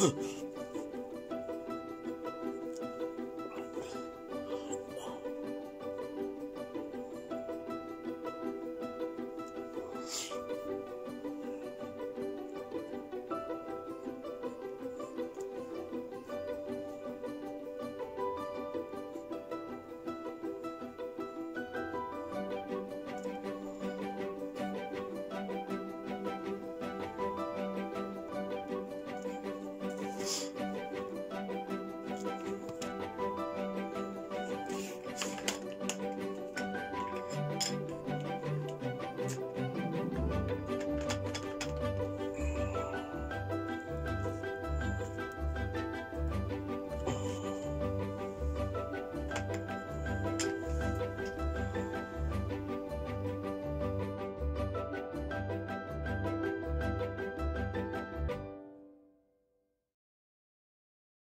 huh